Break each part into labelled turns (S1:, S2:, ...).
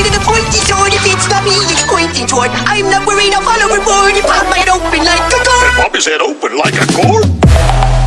S1: died in the 40s, sword, if it's not me, it's pointing toward. I'm not worried, I'll fall overboard if I might open like a door.
S2: If I'm head open like a
S3: core?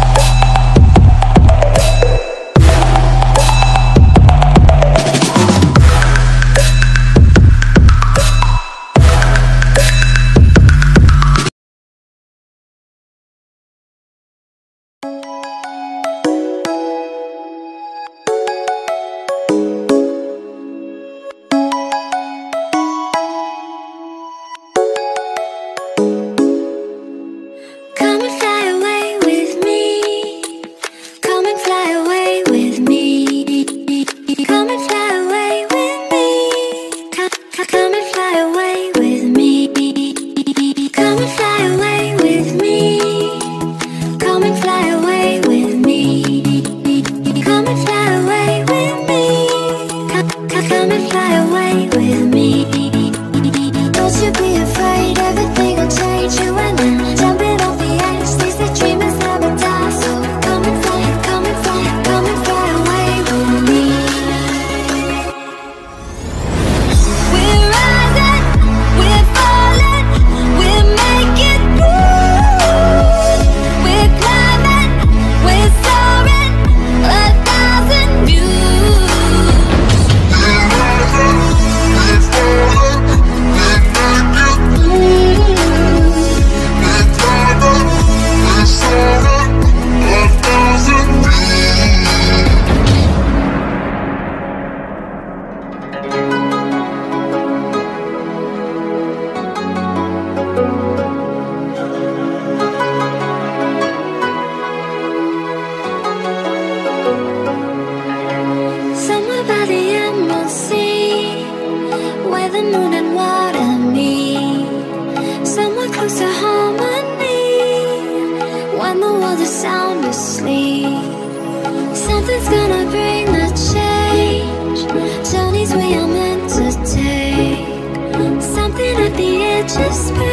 S3: comes to harmony when the world is sound asleep. Something's gonna bring the change. Journeys we are meant to take. Something at the edge of space.